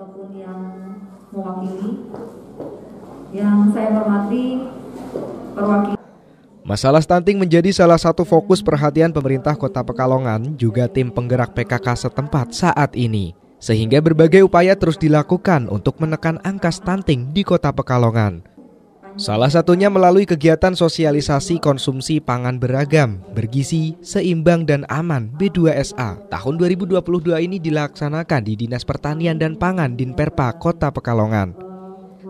ataupun yang mewakili. Yang saya hormati perwakilan Masalah stunting menjadi salah satu fokus perhatian pemerintah Kota Pekalongan juga tim penggerak PKK setempat saat ini. Sehingga berbagai upaya terus dilakukan untuk menekan angka stunting di Kota Pekalongan. Salah satunya melalui kegiatan sosialisasi konsumsi pangan beragam, bergizi, seimbang dan aman B2SA. Tahun 2022 ini dilaksanakan di Dinas Pertanian dan Pangan Dinperpa Kota Pekalongan.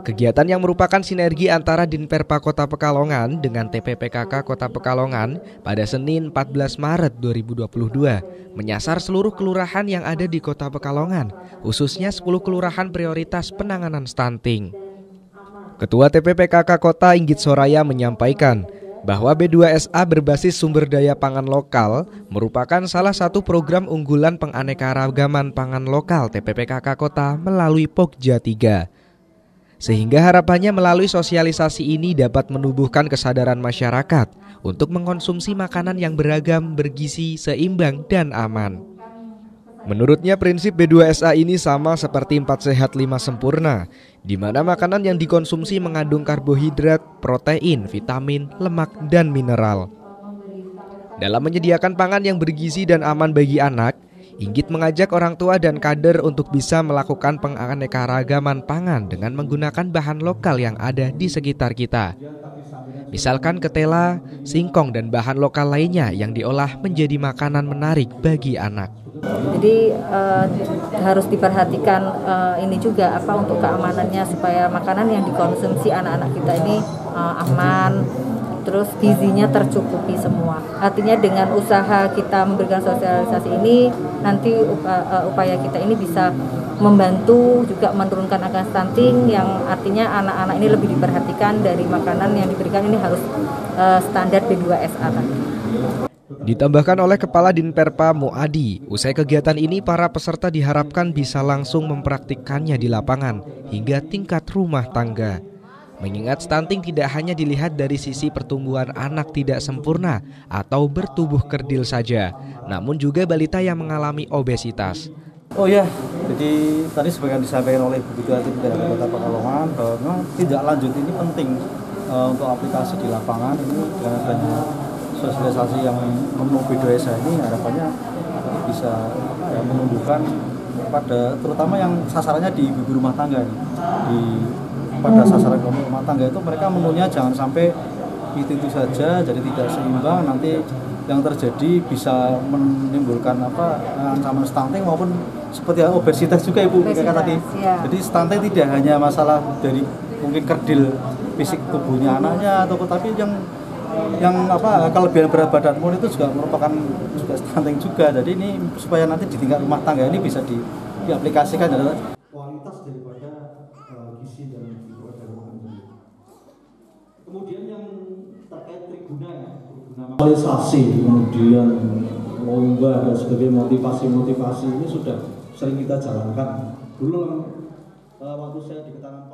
Kegiatan yang merupakan sinergi antara Dinperpa Kota Pekalongan dengan TPPKK Kota Pekalongan pada Senin 14 Maret 2022 menyasar seluruh kelurahan yang ada di Kota Pekalongan, khususnya 10 kelurahan prioritas penanganan stunting. Ketua TPPKK Kota Inggit Soraya menyampaikan bahwa B2SA berbasis sumber daya pangan lokal merupakan salah satu program unggulan penganekaragaman pangan lokal TPPKK Kota melalui Pokja 3. Sehingga harapannya melalui sosialisasi ini dapat menumbuhkan kesadaran masyarakat untuk mengkonsumsi makanan yang beragam, bergizi, seimbang, dan aman. Menurutnya prinsip B2SA ini sama seperti 4 sehat 5 sempurna, di mana makanan yang dikonsumsi mengandung karbohidrat, protein, vitamin, lemak, dan mineral. Dalam menyediakan pangan yang bergizi dan aman bagi anak, Inggit mengajak orang tua dan kader untuk bisa melakukan penganekaragaman pangan dengan menggunakan bahan lokal yang ada di sekitar kita. Misalkan ketela, singkong, dan bahan lokal lainnya yang diolah menjadi makanan menarik bagi anak. Jadi uh, harus diperhatikan uh, ini juga apa untuk keamanannya supaya makanan yang dikonsumsi anak-anak kita ini uh, aman, terus gizinya tercukupi semua. Artinya dengan usaha kita memberikan sosialisasi ini, nanti upaya kita ini bisa membantu juga menurunkan angka stunting yang artinya anak-anak ini lebih diperhatikan dari makanan yang diberikan ini harus uh, standar B2SA tadi. Ditambahkan oleh Kepala Dinperpa Muadi, usai kegiatan ini para peserta diharapkan bisa langsung mempraktikkannya di lapangan hingga tingkat rumah tangga. Mengingat stunting tidak hanya dilihat dari sisi pertumbuhan anak tidak sempurna atau bertubuh kerdil saja, namun juga balita yang mengalami obesitas. Oh ya, jadi tadi sebagian disampaikan oleh Ibu Tim dari Kota Pekalongan bahwa memang tidak lanjut ini penting uh, untuk aplikasi di lapangan ini dengan adanya sosialisasi yang menu B2SA ini harapannya bisa ya, menumbuhkan pada terutama yang sasarannya di ibu rumah tangga ini. di pada sasaran rumah tangga itu mereka menunya jangan sampai itu itu saja jadi tidak seimbang nanti yang terjadi bisa menimbulkan apa ancaman stunting maupun seperti obesitas juga ibu kayak tadi ya. jadi stunting tidak hanya masalah dari mungkin kerdil fisik tubuhnya anaknya atau tapi yang yang apa kelebihan berat badan pun itu juga merupakan juga stunting juga. Jadi ini supaya nanti di tingkat rumah tangga ini bisa di, diaplikasikan adalah kualitas daripada uh, gizi dan kemudian yang terkait triguna ya realisasi kemudian lomba dan sebagai motivasi-motivasi ini sudah sering kita jalankan. Dulu uh, waktu saya di Ketanan